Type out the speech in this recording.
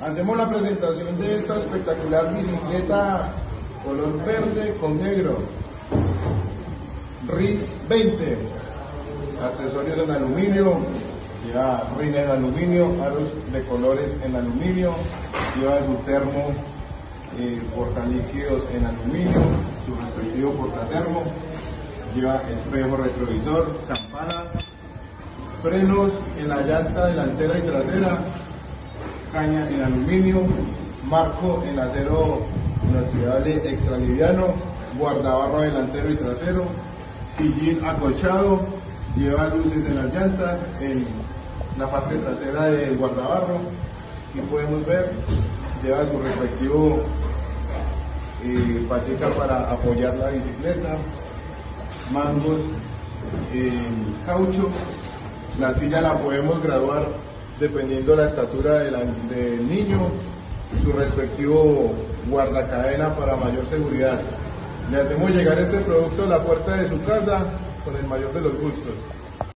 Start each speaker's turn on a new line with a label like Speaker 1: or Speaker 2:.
Speaker 1: Hacemos la presentación de esta espectacular bicicleta color verde con negro. RIT 20. Accesorios en aluminio. Lleva rines de aluminio, aros de colores en aluminio. Lleva su termo eh, portalíquidos en aluminio, su respectivo portatermo. Lleva espejo retrovisor, campana, frenos en la llanta delantera y trasera, caña en aluminio, marco en acero inoxidable extraliviano, guardabarro delantero y trasero, sillín acolchado, lleva luces en las llantas, en la parte trasera del guardabarro, y podemos ver, lleva su respectivo eh, patica para apoyar la bicicleta, mangos en caucho, la silla la podemos graduar dependiendo la estatura del niño, su respectivo guardacadena para mayor seguridad. Le hacemos llegar este producto a la puerta de su casa con el mayor de los gustos.